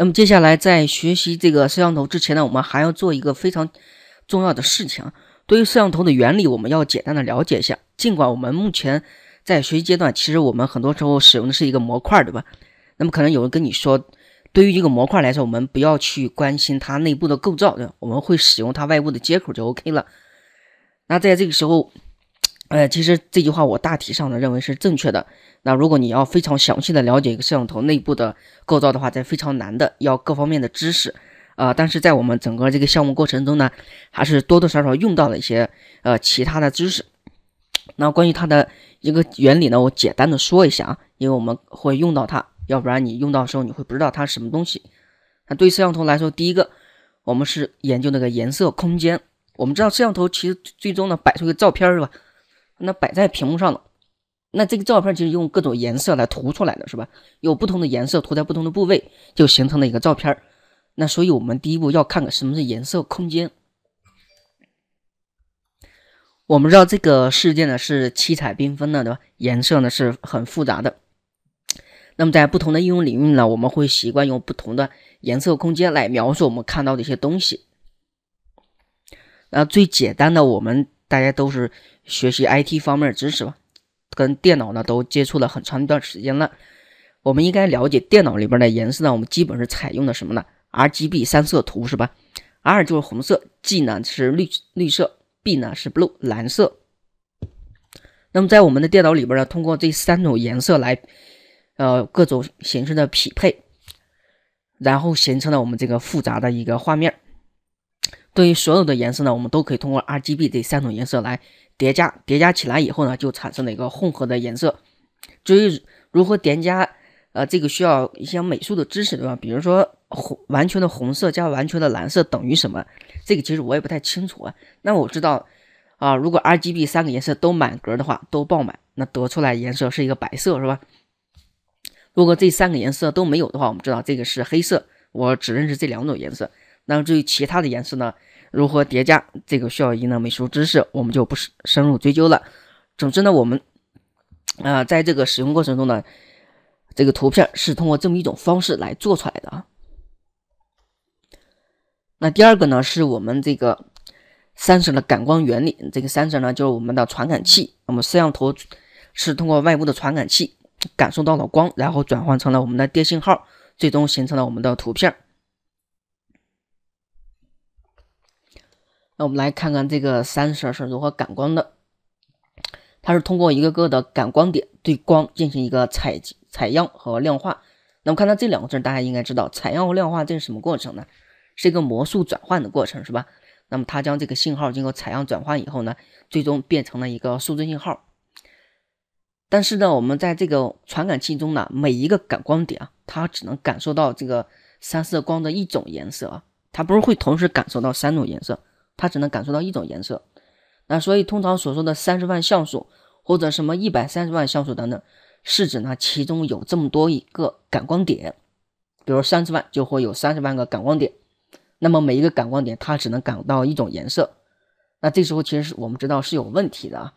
那么接下来在学习这个摄像头之前呢，我们还要做一个非常重要的事情啊。对于摄像头的原理，我们要简单的了解一下。尽管我们目前在学习阶段，其实我们很多时候使用的是一个模块，对吧？那么可能有人跟你说，对于一个模块来说，我们不要去关心它内部的构造，对吧？我们会使用它外部的接口就 OK 了。那在这个时候，呃，其实这句话我大体上呢认为是正确的。那如果你要非常详细的了解一个摄像头内部的构造的话，这非常难的，要各方面的知识。啊，但是在我们整个这个项目过程中呢，还是多多少少用到了一些呃其他的知识。那关于它的一个原理呢，我简单的说一下啊，因为我们会用到它，要不然你用到的时候你会不知道它是什么东西。那对摄像头来说，第一个我们是研究那个颜色空间。我们知道摄像头其实最终呢摆出一个照片是吧？那摆在屏幕上的，那这个照片其实用各种颜色来涂出来的是吧？有不同的颜色涂在不同的部位，就形成了一个照片。那所以，我们第一步要看看什么是颜色空间。我们知道这个世界呢是七彩缤纷的，对吧？颜色呢是很复杂的。那么在不同的应用领域呢，我们会习惯用不同的颜色空间来描述我们看到的一些东西。那最简单的，我们大家都是学习 IT 方面知识吧，跟电脑呢都接触了很长一段时间了，我们应该了解电脑里边的颜色呢，我们基本是采用的什么呢？RGB 三色图是吧？R 就是红色，G 呢是绿绿色，B 呢是 blue 蓝色。那么在我们的电脑里边呢，通过这三种颜色来，呃，各种形式的匹配，然后形成了我们这个复杂的一个画面。对于所有的颜色呢，我们都可以通过 RGB 这三种颜色来叠加，叠加起来以后呢，就产生了一个混合的颜色。至于如何叠加，呃，这个需要一些美术的知识，对吧？比如说。红完全的红色加完全的蓝色等于什么？这个其实我也不太清楚啊。那我知道啊，如果 RGB 三个颜色都满格的话，都爆满，那得出来颜色是一个白色，是吧？如果这三个颜色都没有的话，我们知道这个是黑色。我只认识这两种颜色。那么至于其他的颜色呢，如何叠加，这个需要一定的美术知识，我们就不是深入追究了。总之呢，我们啊，在这个使用过程中呢，这个图片是通过这么一种方式来做出来的啊。那第二个呢，是我们这个 sensor 的感光原理。这个 sensor 呢，就是我们的传感器。那么摄像头是通过外部的传感器感受到了光，然后转换成了我们的电信号，最终形成了我们的图片。那我们来看看这个三色是如何感光的。它是通过一个个的感光点对光进行一个采集采样和量化。那么看到这两个字，大家应该知道采样和量化这是什么过程呢？是一个魔术转换的过程，是吧？那么它将这个信号经过采样转换以后呢，最终变成了一个数字信号。但是呢，我们在这个传感器中呢，每一个感光点啊，它只能感受到这个三色光的一种颜色啊，它不是会同时感受到三种颜色，它只能感受到一种颜色。那所以通常所说的三十万像素或者什么一百三十万像素等等，是指呢其中有这么多一个感光点，比如三十万就会有三十万个感光点。那么每一个感光点，它只能感到一种颜色。那这时候其实是我们知道是有问题的啊。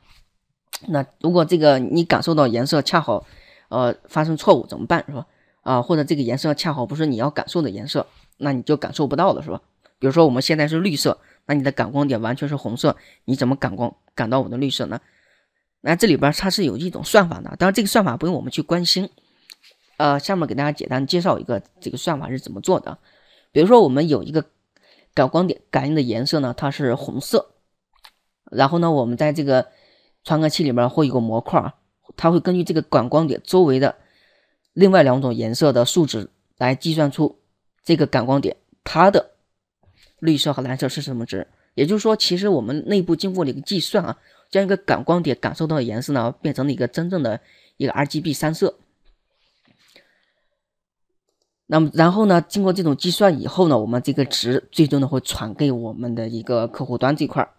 那如果这个你感受到颜色恰好，呃，发生错误怎么办？是吧？啊，或者这个颜色恰好不是你要感受的颜色，那你就感受不到了，是吧？比如说我们现在是绿色，那你的感光点完全是红色，你怎么感光感到我的绿色呢？那这里边它是有一种算法的，当然这个算法不用我们去关心。呃，下面给大家简单介绍一个这个算法是怎么做的。比如说我们有一个。感光点感应的颜色呢，它是红色。然后呢，我们在这个传感器里面会有个模块，它会根据这个感光点周围的另外两种颜色的数值来计算出这个感光点它的绿色和蓝色是什么值。也就是说，其实我们内部经过了一个计算啊，将一个感光点感受到的颜色呢，变成了一个真正的一个 RGB 三色。那么，然后呢？经过这种计算以后呢，我们这个值最终呢会传给我们的一个客户端这块儿。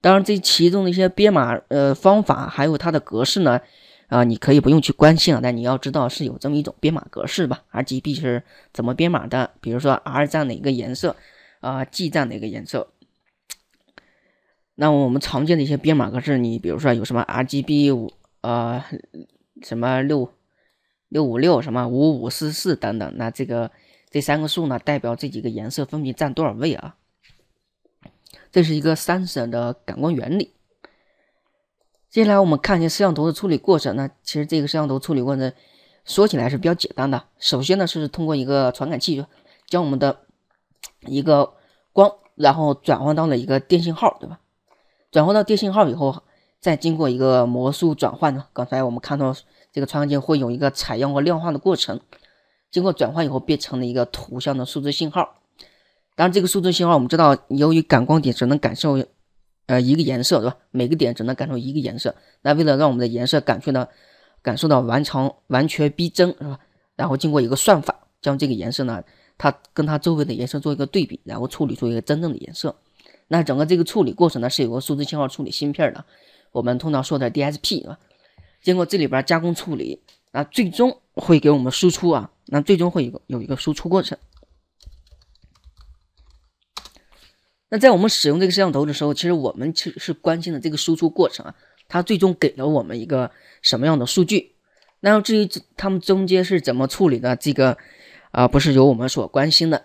当然，这其中的一些编码呃方法还有它的格式呢，啊，你可以不用去关心啊，但你要知道是有这么一种编码格式吧？RGB 是怎么编码的？比如说 R 占哪个颜色啊，G 占哪个颜色？那我们常见的一些编码格式，你比如说有什么 RGB 五呃什么六。六五六什么五五四四等等，那这个这三个数呢，代表这几个颜色分别占多少位啊？这是一个三色的感光原理。接下来我们看一下摄像头的处理过程。那其实这个摄像头处理过程说起来是比较简单的。首先呢是通过一个传感器，将我们的一个光，然后转换到了一个电信号，对吧？转换到电信号以后，再经过一个魔术转换呢。刚才我们看到这个传感器会有一个采样和量化的过程，经过转换以后变成了一个图像的数字信号。当然，这个数字信号我们知道，由于感光点只能感受。呃，一个颜色对吧？每个点只能感受一个颜色。那为了让我们的颜色感觉到感受到完成完全逼真，是吧？然后经过一个算法，将这个颜色呢，它跟它周围的颜色做一个对比，然后处理出一个真正的颜色。那整个这个处理过程呢，是有个数字信号处理芯片的，我们通常说的 DSP 啊。经过这里边加工处理，那最终会给我们输出啊，那最终会有有一个输出过程。那在我们使用这个摄像头的时候，其实我们其实是关心的这个输出过程啊，它最终给了我们一个什么样的数据？那至于他们中间是怎么处理的，这个啊不是由我们所关心的。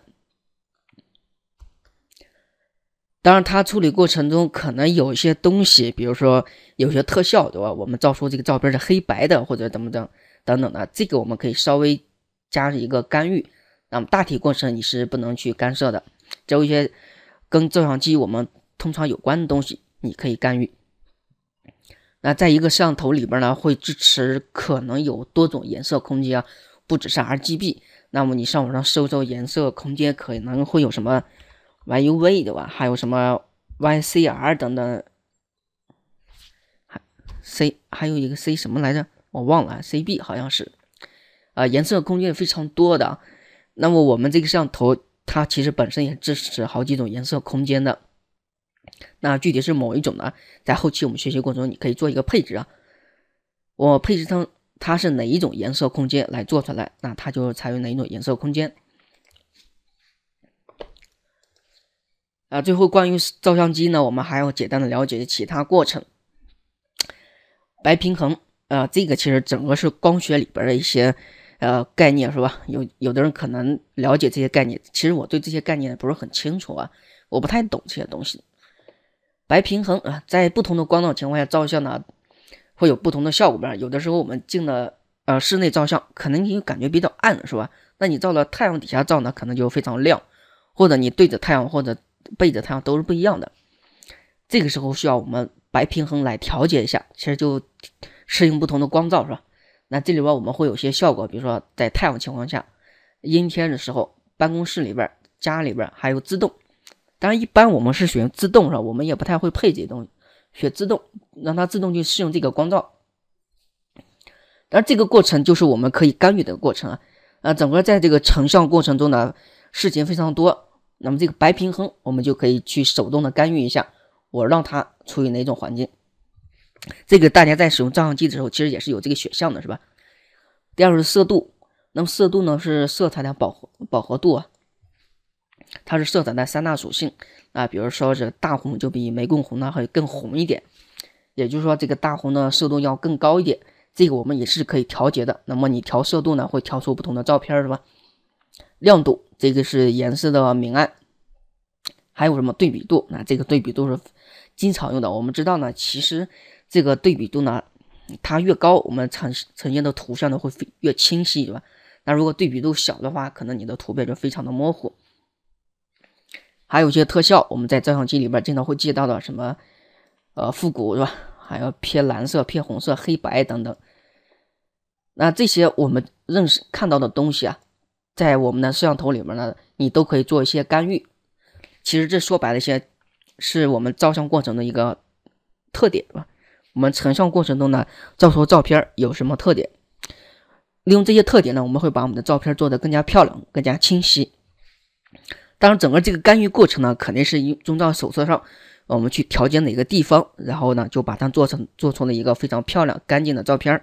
当然，它处理过程中可能有一些东西，比如说有些特效，对吧？我们照出这个照片是黑白的，或者怎么着等等的，这个我们可以稍微加一个干预。那么大体过程你是不能去干涉的，只有一些。跟照相机我们通常有关的东西，你可以干预。那在一个摄像头里边呢，会支持可能有多种颜色空间啊，不只是 RGB。那么你上网上搜搜颜色空间，可能会有什么 YUV 对吧？还有什么 YCR 等等，还 C 还有一个 C 什么来着？我忘了，CB 好像是。啊，颜色空间非常多的。那么我们这个摄像头。它其实本身也支持好几种颜色空间的，那具体是某一种呢？在后期我们学习过程中，你可以做一个配置啊。我配置成它是哪一种颜色空间来做出来，那它就采用哪一种颜色空间。啊，最后关于照相机呢，我们还要简单的了解其他过程。白平衡，啊，这个其实整个是光学里边的一些。呃，概念是吧？有有的人可能了解这些概念，其实我对这些概念不是很清楚啊，我不太懂这些东西。白平衡啊，在不同的光照情况下照相呢，会有不同的效果吧？有的时候我们进了呃室内照相，可能你感觉比较暗，是吧？那你照了太阳底下照呢，可能就非常亮，或者你对着太阳或者背着太阳都是不一样的。这个时候需要我们白平衡来调节一下，其实就适应不同的光照，是吧？那这里边我们会有些效果，比如说在太阳情况下，阴天的时候，办公室里边、家里边还有自动。当然，一般我们是选自动，是吧？我们也不太会配这些东西，选自动，让它自动去适应这个光照。而，这个过程就是我们可以干预的过程啊。啊，整个在这个成像过程中呢，事情非常多。那么这个白平衡，我们就可以去手动的干预一下，我让它处于哪种环境。这个大家在使用照相机的时候，其实也是有这个选项的，是吧？第二是色度，那么色度呢是色彩的饱和饱和度啊，它是色彩的三大属性啊，比如说这大红就比玫瑰红呢会更红一点，也就是说这个大红的色度要更高一点，这个我们也是可以调节的。那么你调色度呢，会调出不同的照片，是吧？亮度，这个是颜色的明暗，还有什么对比度？那这个对比度是经常用的。我们知道呢，其实。这个对比度呢，它越高，我们呈呈现的图像呢会越清晰，对吧？那如果对比度小的话，可能你的图片就非常的模糊。还有一些特效，我们在照相机里边经常会接到的，什么呃复古，是吧？还有偏蓝色、偏红色、黑白等等。那这些我们认识看到的东西啊，在我们的摄像头里面呢，你都可以做一些干预。其实这说白了一，些是我们照相过程的一个特点，是吧？我们成像过程中呢，照出照片有什么特点？利用这些特点呢，我们会把我们的照片做得更加漂亮、更加清晰。当然，整个这个干预过程呢，肯定是遵照手册上我们去调节哪个地方，然后呢，就把它做成做成了一个非常漂亮、干净的照片。